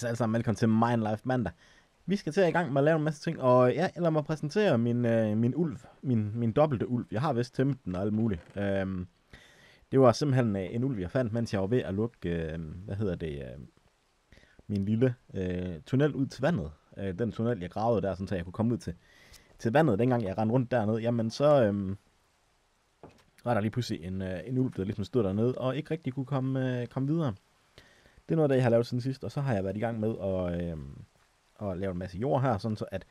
Yes, alle sammen velkommen til Mind Life Mandag. Vi skal til at i gang med at lave en masse ting, og ja, lad mig præsentere min, øh, min ulv, min, min dobbelte ulv. Jeg har vist tæmmet den og alt muligt. Øhm, det var simpelthen øh, en ulv, jeg fandt, mens jeg var ved at lukke, øh, hvad hedder det, øh, min lille øh, tunnel ud til vandet. Øh, den tunnel, jeg gravede der, sådan, så jeg kunne komme ud til, til vandet, dengang jeg rendte rundt dernede. Jamen, så øh, var der lige pludselig en, øh, en ulv, der ligesom stod dernede, og ikke rigtig kunne komme, øh, komme videre. Det er noget der det, jeg har lavet siden sidst, og så har jeg været i gang med at, øh, at lave en masse jord her, sådan så at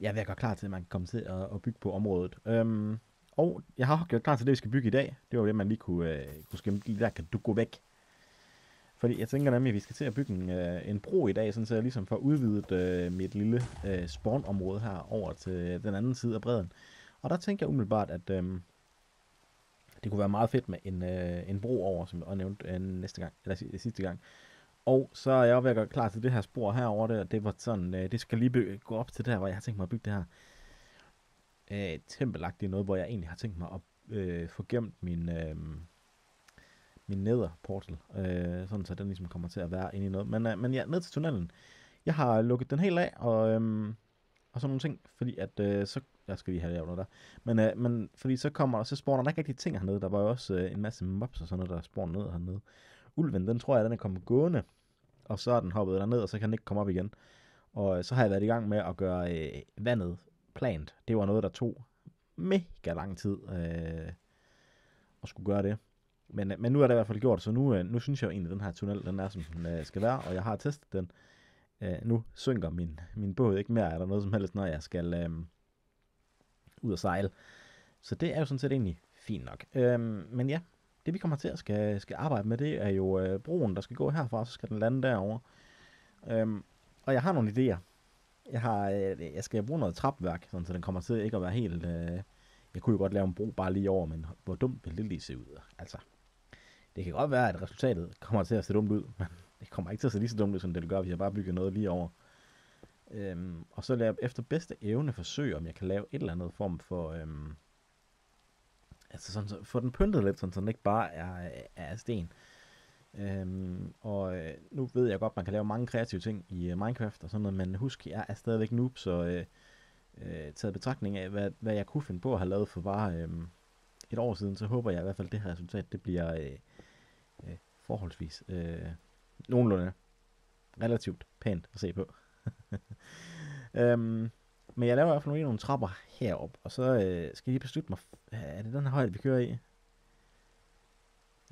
jeg er ved at gøre klar til, at man kan komme til at, at bygge på området. Øhm, og jeg har gjort klar til det, vi skal bygge i dag. Det var det, man lige kunne, øh, kunne skimme. Lige der kan du gå væk. Fordi jeg tænker nemlig, at vi skal til at bygge en, øh, en bro i dag, sådan så jeg ligesom får udvidet øh, mit lille øh, spawnområde her over til den anden side af bredden. Og der tænker jeg umiddelbart, at øh, det kunne være meget fedt med en, øh, en bro over, som jeg nævnte øh, næste gang, eller sidste gang. Og så er jeg ved at gøre klar til det her spor herover der. det var sådan, øh, det skal lige bygge, gå op til der, hvor jeg har tænkt mig at bygge det her øh, tempelagtigt noget, hvor jeg egentlig har tænkt mig at øh, få gemt min, øh, min nederportal, øh, sådan så den ligesom kommer til at være inde i noget. Men, øh, men ja, ned til tunnelen. Jeg har lukket den helt af, og, øh, og sådan nogle ting, fordi at øh, så jeg skal lige have lavet noget der. Men, øh, men fordi så kommer så spawner der ikke rigtig ting hernede. Der var jo også øh, en masse mobs og sådan noget, der spawner ned hernede. Ulven, den tror jeg, den er kommet gående. Og så er den hoppet derned, og så kan den ikke komme op igen. Og øh, så har jeg været i gang med at gøre øh, vandet plant. Det var noget, der tog mega lang tid øh, at skulle gøre det. Men, øh, men nu er det i hvert fald gjort, så nu, øh, nu synes jeg jo egentlig, at den her tunnel, den er, som den øh, skal være, og jeg har testet den. Øh, nu synker min, min båd ikke mere, er der noget som helst, når jeg skal, øh, ud og sejle. Så det er jo sådan set egentlig fint nok. Øh, men ja, det vi kommer til at skal, skal arbejde med, det er jo øh, broen, der skal gå herfra, så skal den lande derover. Øh, og jeg har nogle idéer. Jeg, har, øh, jeg skal bruge noget trapværk, sådan, så den kommer til ikke at være helt... Øh, jeg kunne jo godt lave en bro bare lige over, men hvor dumt vil det lige se ud? Altså, det kan godt være, at resultatet kommer til at se dumt ud, men det kommer ikke til at se lige så dumt ud, som det gør, hvis jeg bare bygger noget lige over. Øhm, og så lave efter bedste evne forsøge, om jeg kan lave et eller andet form for... Øhm, altså sådan, så få den pyntet lidt, sådan, så den ikke bare er, er sten. Øhm, og øh, nu ved jeg godt, man kan lave mange kreative ting i øh, Minecraft og sådan noget, men husk, jeg er stadigvæk noob, så øh, øh, taget betragtning af, hvad, hvad jeg kunne finde på at have lavet for bare øh, et år siden, så håber jeg i hvert fald, at det her resultat, det bliver øh, øh, forholdsvis øh, nogenlunde relativt pænt at se på. øhm, men jeg laver i hvert fald nogle trapper herop, og så øh, skal jeg lige beslutte mig, er det den her højde, vi kører i?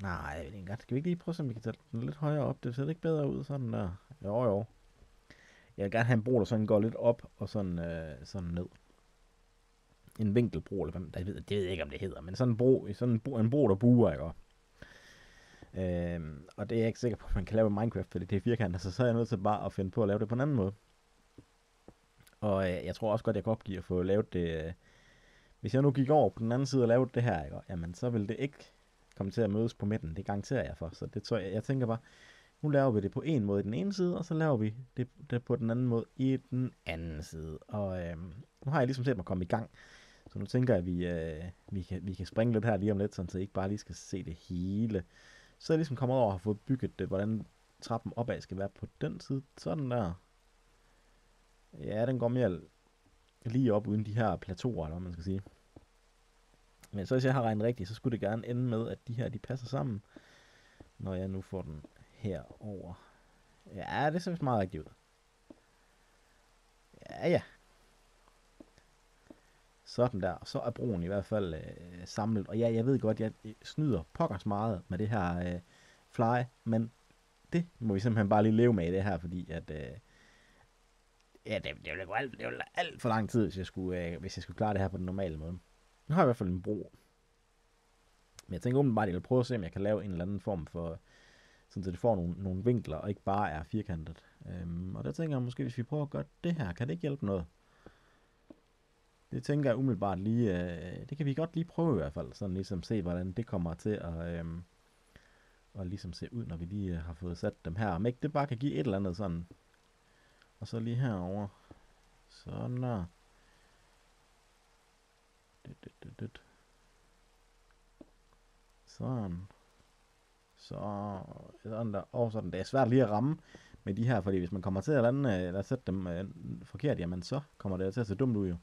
Nej, jeg ved ikke godt. Skal vi ikke lige prøve, så vi kan tage den lidt højere op? Det ser ikke bedre ud, sådan der. Jo, jo. Jeg vil gerne have en bro, der sådan går lidt op og sådan, øh, sådan ned. En vinkelbro, eller hvad det ved, det ved jeg ikke, om det hedder, men sådan en bro, sådan en bro, en bro der buer, ikke? Øhm, og det er jeg ikke sikker på, at man kan lave i Minecraft, fordi det er firkantet, så så er jeg nødt til bare at finde på at lave det på en anden måde. Og øh, jeg tror også godt, jeg kan opgive at få lavet det. Øh, hvis jeg nu gik over på den anden side og lavede det her, ikke? jamen så vil det ikke komme til at mødes på midten. Det garanterer jeg for. Så det tror jeg, jeg tænker bare, nu laver vi det på en måde i den ene side, og så laver vi det, det på den anden måde i den anden side. Og øh, nu har jeg ligesom set mig komme i gang. Så nu tænker jeg, at vi, øh, vi, kan, vi kan springe lidt her lige om lidt, sådan, så I ikke bare lige skal se det hele. Så er jeg ligesom kommet over og har fået bygget det, hvordan trappen opad skal være på den side. Sådan der. Ja, den går mere lige op uden de her plateauer, eller hvad man skal sige. Men så hvis jeg har regnet rigtigt, så skulle det gerne ende med, at de her de passer sammen, når jeg nu får den herover. Ja, det ser vist meget rigtigt ud. Ja, ja. Sådan der. Så er broen i hvert fald øh, samlet. Og ja, jeg ved godt, jeg øh, snyder pokkers meget med det her øh, fly, men det må vi simpelthen bare lige leve med i det her, fordi at... Øh, ja, det, det ville gå alt, det ville alt for lang tid, hvis jeg, skulle, øh, hvis jeg skulle klare det her på den normale måde. Nu har jeg i hvert fald en bro. Men jeg tænker åbenbart, at jeg vil prøve at se, om jeg kan lave en eller anden form for, sådan så det får nogle, nogle vinkler, og ikke bare er firkantet. Øhm, og der tænker jeg måske, hvis vi prøver at gøre det her, kan det ikke hjælpe noget? Det tænker jeg umiddelbart lige, øh, det kan vi godt lige prøve i hvert fald, sådan ligesom se, hvordan det kommer til at, øh, at ligesom se ud, når vi lige øh, har fået sat dem her. Om ikke det bare kan give et eller andet sådan, og så lige herover sådan der. Sådan. Så, sådan der. Og sådan. Det er svært lige at ramme med de her, fordi hvis man kommer til at lande, øh, eller sætte dem øh, forkert, jamen så kommer det til at se dumt ud jo.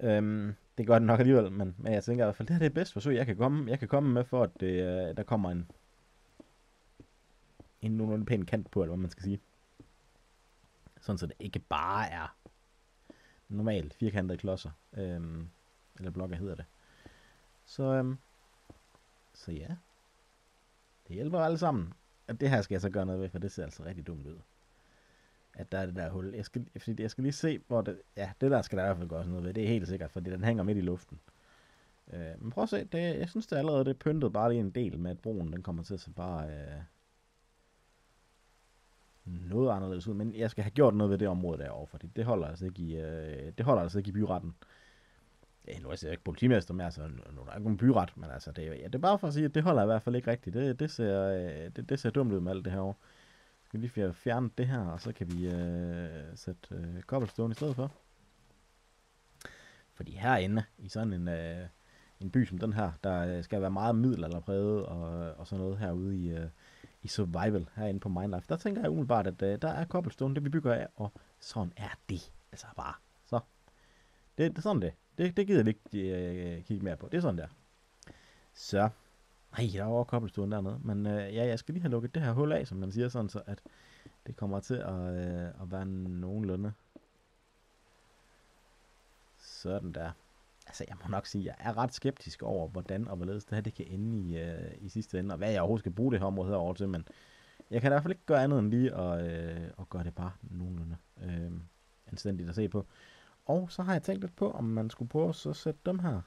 Øhm, det gør det nok alligevel, men, men jeg tænker i hvert fald, det her det er det bedste forsøg, jeg kan komme, jeg kan komme med, for at det, øh, der kommer en, en nogenlunde pæn kant på, eller hvad man skal sige. Sådan så det ikke bare er normalt firkantede klodser, øhm, eller blokker hedder det. Så, øhm, så ja, det hjælper alle sammen. At det her skal jeg så gøre noget ved, for det ser altså rigtig dumt ud. At der er det der hul. Jeg skal, jeg skal lige se, hvor det... Ja, det der skal der i hvert fald gøres noget ved. Det er helt sikkert, fordi den hænger midt i luften. Øh, men prøv at se. Det, jeg synes, det er allerede det er pyntet bare lige en del med, at broen den kommer til at se bare... Øh, noget anderledes ud, men jeg skal have gjort noget ved det område derovre, fordi det holder altså ikke i, øh, det holder altså ikke i byretten. Ja, nu er jeg ikke politimester med, altså, nu er der ikke nogen byret, men altså, det, ja, det er bare for at sige, at det holder i hvert fald ikke rigtigt. Det, det, ser, øh, det, det ser dumt ud med alt det her vi lige fjerne det her, og så kan vi øh, sætte øh, cobblestone i stedet for. Fordi herinde, i sådan en, øh, en by som den her, der øh, skal være meget middelalderpræget og, og sådan noget herude i, øh, i survival herinde på Minelife, der tænker jeg umiddelbart, at øh, der er cobblestone, det vi bygger af, og sådan er det. Altså bare, så. Det, det er sådan det. Det, det gider vi ikke øh, kigge mere på. Det er sådan der. Så. Nej, der var cobblestone dernede. Men øh, ja, jeg skal lige have lukket det her hul af, som man siger sådan, så at det kommer til at, øh, at være nogenlunde. Sådan der. Altså, jeg må nok sige, at jeg er ret skeptisk over, hvordan og hvorledes det her det kan ende i, øh, i sidste ende, og hvad jeg overhovedet skal bruge det her område herovre til, men jeg kan i hvert fald ikke gøre andet end lige at, øh, at gøre det bare nogenlunde øh, anstændigt at se på. Og så har jeg tænkt lidt på, om man skulle prøve at så sætte dem her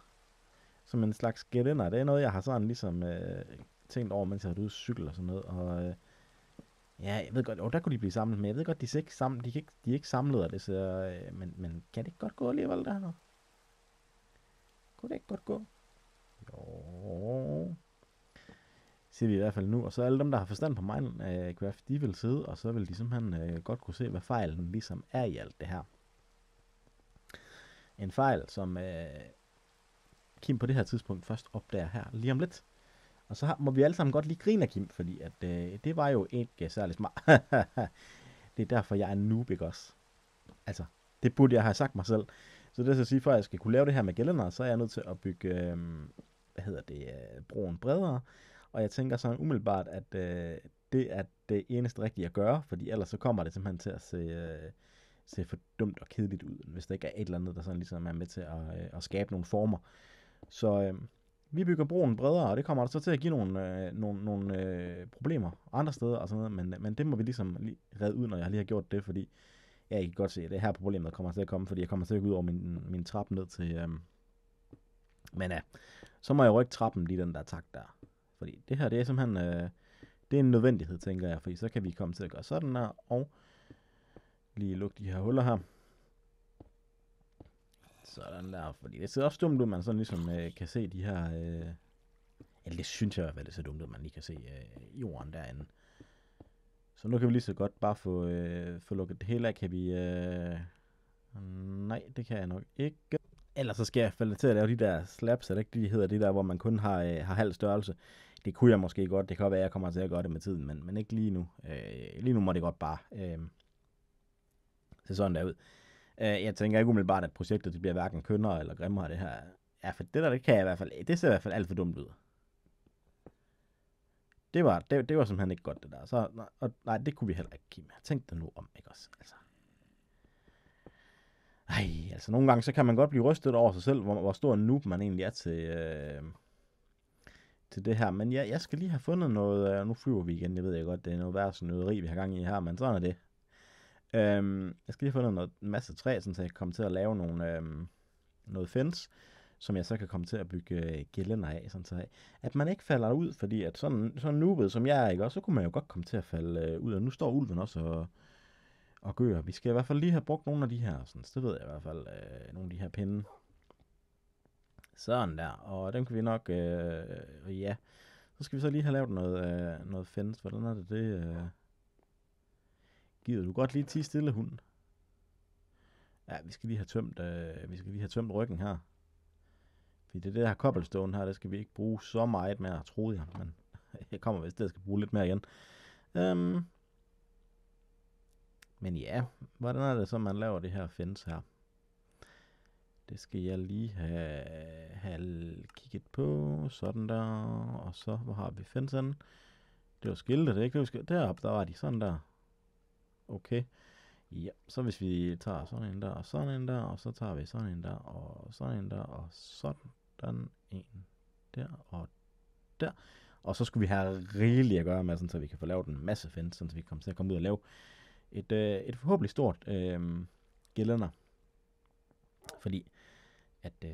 som en slags gelænder. Det er noget, jeg har sådan ligesom øh, tænkt over, mens jeg har ude cykel og sådan noget. Og øh, ja, jeg ved godt, oh, der kunne de blive samlet, men jeg ved godt, de er ikke samlet, de, kan ikke, de er ikke samlet af det, så, øh, men, men kan det ikke godt gå alligevel der? Kunne det ikke godt gå? Jo. Siger vi i hvert fald nu. Og så alle dem, der har forstand på Minecraft, øh, de vil sidde, og så vil de simpelthen øh, godt kunne se, hvad fejlen ligesom er i alt det her. En fejl, som øh, Kim på det her tidspunkt først opdager her lige om lidt. Og så har, må vi alle sammen godt lige grine af Kim, fordi at, øh, det var jo ikke særlig smart. det er derfor, jeg er noob, ikke også? Altså, det burde jeg have sagt mig selv. Så det vil sige, for at jeg skal kunne lave det her med gældende, så er jeg nødt til at bygge, øh, hvad hedder det, øh, broen bredere. Og jeg tænker sådan umiddelbart, at øh, det er det eneste rigtige at gøre, fordi ellers så kommer det simpelthen til at se, øh, se for dumt og kedeligt ud, hvis der ikke er et eller andet, der sådan ligesom er med til at, øh, at skabe nogle former. Så øh, vi bygger broen bredere, og det kommer der så til at give nogle, øh, nogle, nogle øh, problemer andre steder og sådan noget, men, men det må vi ligesom lige redde ud, når jeg lige har gjort det, fordi jeg kan godt se, at det her problem, kommer til at komme, fordi jeg kommer til at gå ud over min, min trap ned til... Øh, men ja, så må jeg rykke trappen lige den der takt der. Fordi det her, det er simpelthen... Øh, det er en nødvendighed, tænker jeg, fordi så kan vi komme til at gøre sådan her, og lige lukke de her huller her. Sådan der, fordi det ser også dumt ud, man sådan ligesom øh, kan se de her... Øh, eller det synes jeg i hvert fald, det ser dumt ud, man lige kan se øh, jorden derinde. Så nu kan vi lige så godt bare få, øh, få lukket det hele af. Kan vi... Øh, nej, det kan jeg nok ikke. Ellers så skal jeg falde til at lave de der slabs, eller ikke de hedder det der, hvor man kun har, øh, har halv størrelse. Det kunne jeg måske godt. Det kan være, at jeg kommer til at gøre det med tiden, men, men ikke lige nu. Øh, lige nu må det godt bare øh, se sådan der ud. Øh, jeg tænker ikke umiddelbart, at projektet det bliver hverken kønnere eller grimmere det her. Ja, for det der, det kan jeg i hvert fald, det ser i hvert fald alt for dumt ud. Det var, det, det var simpelthen ikke godt, det der. Så, nej, og, nej, det kunne vi heller ikke, Kim. Tænk dig nu om, ikke også? Altså. Ej, altså nogle gange, så kan man godt blive rystet over sig selv, hvor, hvor stor en noob man egentlig er til, øh, til det her. Men ja, jeg skal lige have fundet noget, øh, nu flyver vi igen, jeg ved jeg godt, det er noget værre sådan noget rig, vi har gang i her, men sådan er det. Øhm, jeg skal lige have fundet noget, en masse træ, så jeg kan komme til at lave nogle, øhm, noget fence, som jeg så kan komme til at bygge øh, gældende af, sådan så at man ikke falder ud, fordi at sådan, sådan noobet som jeg er, ikke, også, så kunne man jo godt komme til at falde øh, ud, og nu står ulven også og, og gør. Vi skal i hvert fald lige have brugt nogle af de her, sådan, så det ved jeg i hvert fald, øh, nogle af de her pinde. Sådan der, og dem kan vi nok, øh, ja, så skal vi så lige have lavet noget, øh, noget fence, hvordan er det det, øh, Gider du godt lige tige stille, hund? Ja, vi skal lige have tømt, øh, vi skal lige have tømt ryggen her. Fordi det, det her cobblestone her, det skal vi ikke bruge så meget mere, troede jeg. Men jeg kommer vist til at skal bruge lidt mere igen. Øhm, Men ja, hvordan er det så, man laver det her fence her? Det skal jeg lige have, have kigget på. Sådan der. Og så, hvor har vi fencen? Det var skiltet, ikke? Det var. Deroppe, der var de sådan der. Okay. Ja, så hvis vi tager sådan en der, og sådan en der, og så tager vi sådan en der, og sådan en der, og sådan en der, og der. Og så skulle vi have rigeligt at gøre med, sådan, så vi kan få lavet en masse fence, så vi kan komme til at komme ud og lave et, øh, et forhåbentlig stort øh, gelænder. Fordi at øh,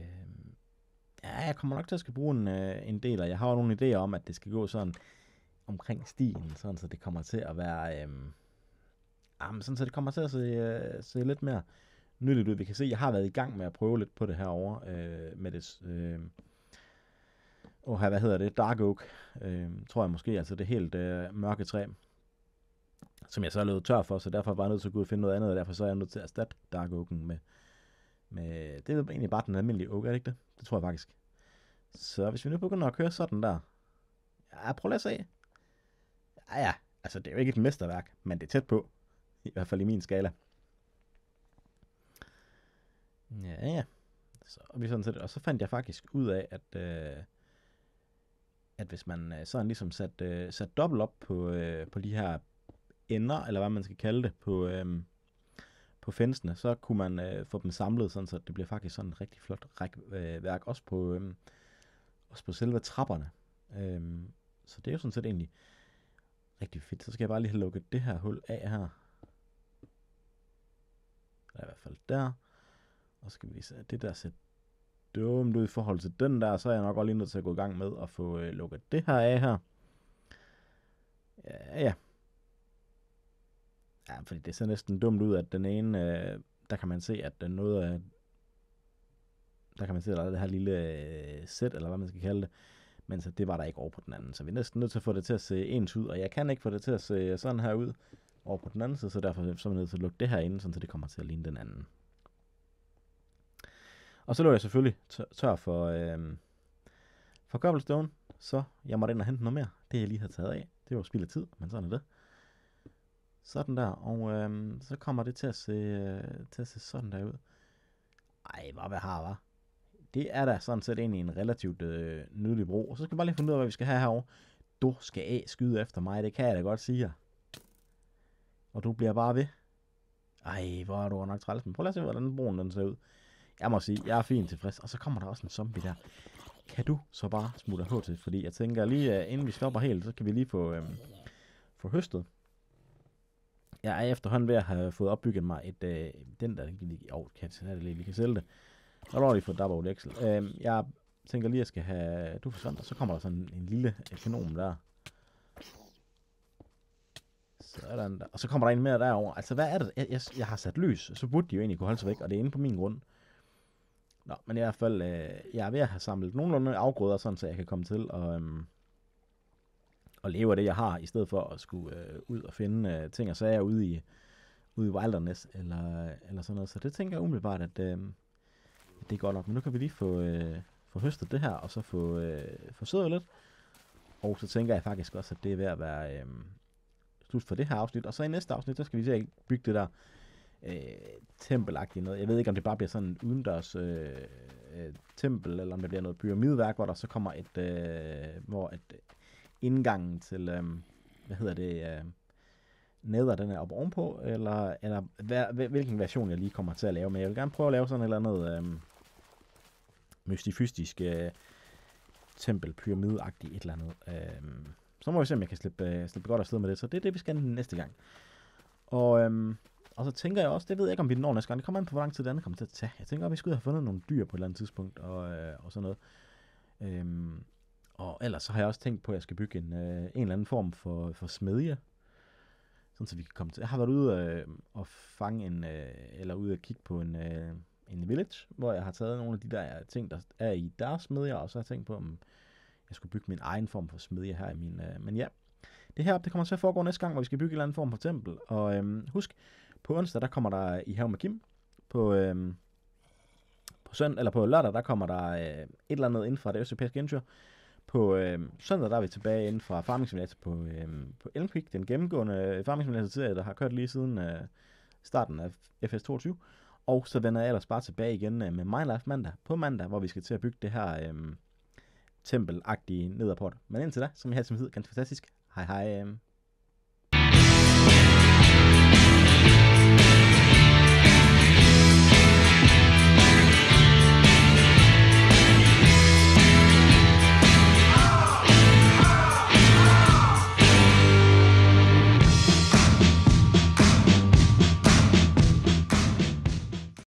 ja, jeg kommer nok til at skal bruge en, øh, en del, og jeg har jo nogle idéer om, at det skal gå sådan omkring stien, sådan så det kommer til at være, øh, Ah, jamen, sådan så det kommer til at se, uh, se lidt mere nyttigt ud. Vi kan se, jeg har været i gang med at prøve lidt på det her over øh, med det, øh, og hvad hedder det, Dark Oak, øh, tror jeg måske, altså det helt øh, mørke træ, som jeg så er løbet tør for, så derfor var jeg nødt til at gå ud og finde noget andet, og derfor så er jeg nødt til at erstatte Dark Oaken med, med, det er egentlig bare den almindelige oak, er det ikke det? Det tror jeg faktisk. Så hvis vi nu begynder at køre sådan der, ja, prøv lige at se. Ja, ja, altså det er jo ikke et mesterværk, men det er tæt på. I hvert fald i min skala. Ja, ja. Så, og, vi sådan set, og så fandt jeg faktisk ud af, at, øh, at hvis man øh, sådan ligesom sat, øh, sat dobbelt op på, øh, på de her ender, eller hvad man skal kalde det, på, øh, på fensene, så kunne man øh, få dem samlet, sådan, så det bliver faktisk sådan et rigtig flot rækværk, øh, også på, øh, også på selve trapperne. Øh, så det er jo sådan set egentlig rigtig fedt. Så skal jeg bare lige have lukket det her hul af her er i hvert fald der. Og så skal vi lige se, det der ser dumt ud i forhold til den der, så er jeg nok også lige nødt til at gå i gang med at få øh, lukket det her af her. Ja, ja. Ja, fordi det ser næsten dumt ud, at den ene, øh, der kan man se, at den noget af, der kan man se, at der er det her lille øh, sæt, eller hvad man skal kalde det, men så det var der ikke over på den anden. Så vi er næsten nødt til at få det til at se ens ud, og jeg kan ikke få det til at se sådan her ud over på den anden side, så derfor så er man nødt til at lukke det her ind, så det kommer til at ligne den anden. Og så lå jeg selvfølgelig tør for, øh, for Cobblestone, så jeg måtte ind og hente noget mere. Det jeg lige havde taget af. Det var spild af tid, men sådan er det. Sådan der, og øh, så kommer det til at se, øh, til at se sådan der ud. Ej, hvad hvad har, var. Det er da sådan set egentlig en relativt øh, nydelig bro. Og så skal vi bare lige finde ud af, hvad vi skal have herovre. Du skal af skyde efter mig, det kan jeg da godt sige jer. Og du bliver bare ved. Ej, hvor er du nok træls. Men prøv lige at se, hvordan broen den ser ud. Jeg må sige, jeg er fint tilfreds. Og så kommer der også en zombie der. Kan du så bare smutte på til? Fordi jeg tænker lige, øh, inden vi stopper helt, så kan vi lige få, øhm, få høstet jeg er efterhånden ved at have fået opbygget mig et, øh, den der, åh, oh, kan jeg det lige, vi kan sælge det. Så var lige fået Double Excel. Øh, jeg tænker lige, at jeg skal have, du forsvandt, og så kommer der sådan en lille kanon der. Sådan der. Og så kommer der en mere derover. Altså, hvad er det? Jeg, jeg, jeg har sat lys, så burde de jo egentlig kunne holde sig væk, og det er inde på min grund. Nå, men i hvert fald, øh, jeg er ved at have samlet nogenlunde afgrøder, sådan så jeg kan komme til og, øhm, og leve af det, jeg har, i stedet for at skulle øh, ud og finde øh, ting og sager ude i, ude i Wilderness, eller, eller sådan noget. Så det tænker jeg umiddelbart, at øh, det er godt nok. Men nu kan vi lige få, øh, få høstet det her, og så få, øh, få sødet lidt. Og så tænker jeg faktisk også, at det er ved at være øh, slut for det her afsnit. Og så i næste afsnit, der skal vi se bygge det der øh, tempelagtige noget. Jeg ved ikke, om det bare bliver sådan en udendørs øh, øh, tempel, eller om det bliver noget pyramideværk, hvor der så kommer et, øh, hvor et, indgangen til, øh, hvad hedder det, øh, neder den er op ovenpå, eller, eller hver, hvilken version jeg lige kommer til at lave. Men jeg vil gerne prøve at lave sådan et eller andet øh, mystifystisk øh, tempel, pyramideagtigt et eller andet. Øh, så må vi se, om jeg kan slippe, øh, slippe godt afsted med det. Så det er det, vi skal næste gang. Og, øhm, og så tænker jeg også, det ved jeg ikke, om vi når næste gang. Det kommer an på, hvor lang tid det andet kommer til at tage. Jeg tænker, at vi skulle have fundet nogle dyr på et eller andet tidspunkt, og, øh, og sådan noget. Øhm, og ellers så har jeg også tænkt på, at jeg skal bygge en, øh, en eller anden form for, for smedje. Sådan så vi kan komme til. Jeg har været ude øh, og fange en, øh, eller ude og kigge på en, øh, en village, hvor jeg har taget nogle af de der ting, der er i deres smedjer, og så har jeg tænkt på, om jeg skulle bygge min egen form for smedje her i min... Øh, men ja, det her det kommer til at foregå næste gang, hvor vi skal bygge en eller anden form for tempel. Og øhm, husk, på onsdag, der kommer der øh, i Hav med Kim. På, øhm, på, sønd, eller på lørdag, der kommer der øh, et eller andet inden fra det østeuropæiske eventyr. På øh, søndag, der er vi tilbage inden fra Farming Simulator på, øh, på Elm Creek, den gennemgående øh, Farming Simulator-serie, der har kørt lige siden øh, starten af FS22. Og så vender jeg ellers bare tilbage igen øh, med Life mandag på mandag, hvor vi skal til at bygge det her... Øh, tempelagtige nederport. Men indtil da, som jeg altid kan fantastisk. Hej hej. Øhm.